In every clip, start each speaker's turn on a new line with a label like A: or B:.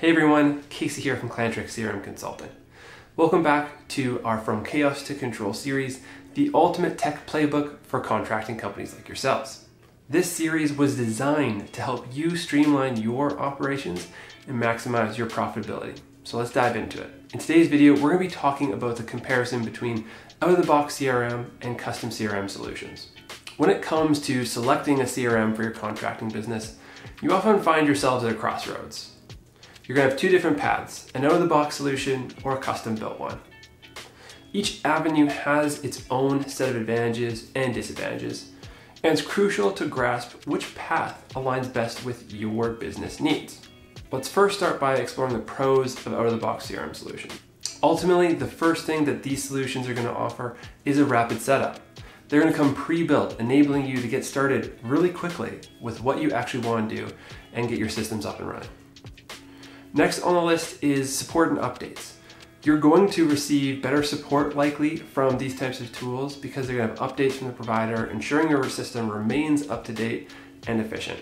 A: Hey everyone, Casey here from Clientric CRM Consulting. Welcome back to our From Chaos to Control series, the ultimate tech playbook for contracting companies like yourselves. This series was designed to help you streamline your operations and maximize your profitability. So let's dive into it. In today's video, we're going to be talking about the comparison between out-of-the-box CRM and custom CRM solutions. When it comes to selecting a CRM for your contracting business, you often find yourselves at a crossroads. You're gonna have two different paths, an out-of-the-box solution or a custom-built one. Each avenue has its own set of advantages and disadvantages, and it's crucial to grasp which path aligns best with your business needs. Let's first start by exploring the pros of out-of-the-box CRM solution. Ultimately, the first thing that these solutions are gonna offer is a rapid setup. They're gonna come pre-built, enabling you to get started really quickly with what you actually wanna do and get your systems up and running. Next on the list is support and updates. You're going to receive better support likely from these types of tools because they're gonna have updates from the provider, ensuring your system remains up to date and efficient.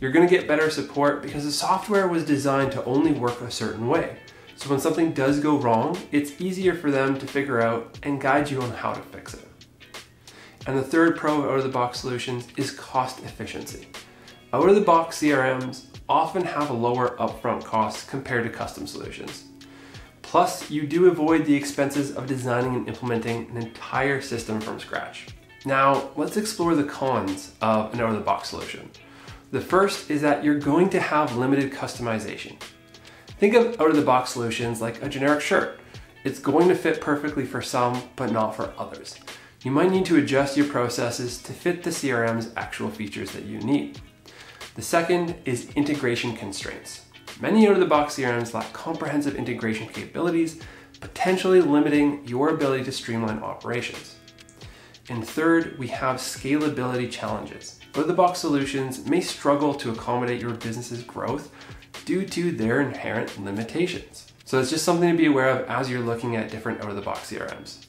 A: You're gonna get better support because the software was designed to only work a certain way. So when something does go wrong, it's easier for them to figure out and guide you on how to fix it. And the third pro of out of the box solutions is cost efficiency. Out of the box CRMs often have a lower upfront cost compared to custom solutions. Plus, you do avoid the expenses of designing and implementing an entire system from scratch. Now, let's explore the cons of an out-of-the-box solution. The first is that you're going to have limited customization. Think of out-of-the-box solutions like a generic shirt. It's going to fit perfectly for some, but not for others. You might need to adjust your processes to fit the CRM's actual features that you need. The second is integration constraints. Many out-of-the-box CRMs lack comprehensive integration capabilities, potentially limiting your ability to streamline operations. And third, we have scalability challenges. Out-of-the-box solutions may struggle to accommodate your business's growth due to their inherent limitations. So it's just something to be aware of as you're looking at different out-of-the-box CRMs.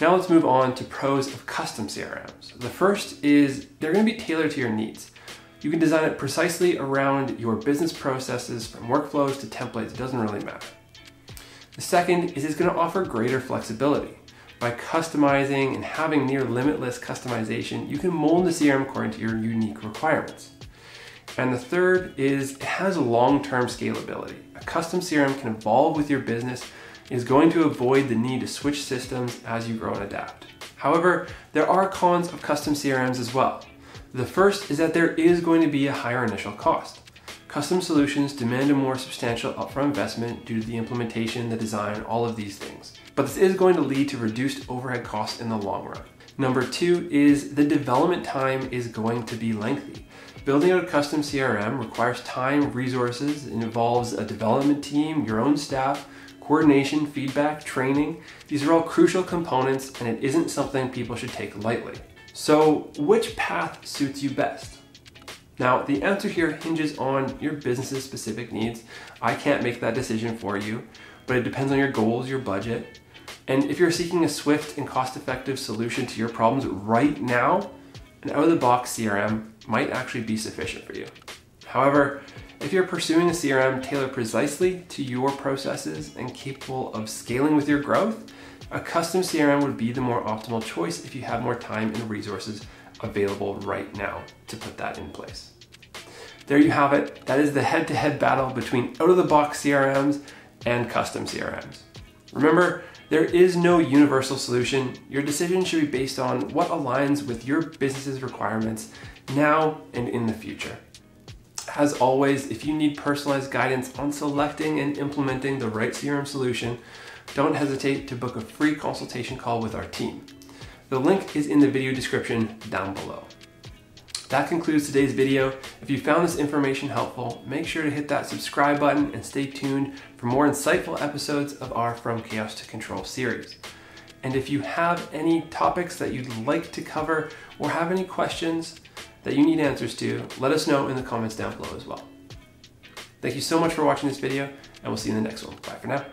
A: Now let's move on to pros of custom CRMs. The first is they're gonna be tailored to your needs. You can design it precisely around your business processes from workflows to templates, it doesn't really matter. The second is it's gonna offer greater flexibility. By customizing and having near limitless customization, you can mold the CRM according to your unique requirements. And the third is it has long-term scalability. A custom CRM can evolve with your business is going to avoid the need to switch systems as you grow and adapt. However, there are cons of custom CRMs as well. The first is that there is going to be a higher initial cost. Custom solutions demand a more substantial upfront investment due to the implementation, the design, all of these things. But this is going to lead to reduced overhead costs in the long run. Number two is the development time is going to be lengthy. Building out a custom CRM requires time, resources, it involves a development team, your own staff, coordination, feedback, training. These are all crucial components and it isn't something people should take lightly. So which path suits you best? Now, the answer here hinges on your business's specific needs. I can't make that decision for you, but it depends on your goals, your budget. And if you're seeking a swift and cost-effective solution to your problems right now, an out-of-the-box CRM might actually be sufficient for you. However, if you're pursuing a CRM tailored precisely to your processes and capable of scaling with your growth, a custom CRM would be the more optimal choice if you have more time and resources available right now to put that in place. There you have it. That is the head-to-head battle between out-of-the-box CRMs and custom CRMs. Remember, there is no universal solution. Your decision should be based on what aligns with your business's requirements now and in the future. As always, if you need personalized guidance on selecting and implementing the right CRM solution, don't hesitate to book a free consultation call with our team. The link is in the video description down below. That concludes today's video. If you found this information helpful, make sure to hit that subscribe button and stay tuned for more insightful episodes of our From Chaos to Control series. And if you have any topics that you'd like to cover or have any questions that you need answers to, let us know in the comments down below as well. Thank you so much for watching this video, and we'll see you in the next one. Bye for now.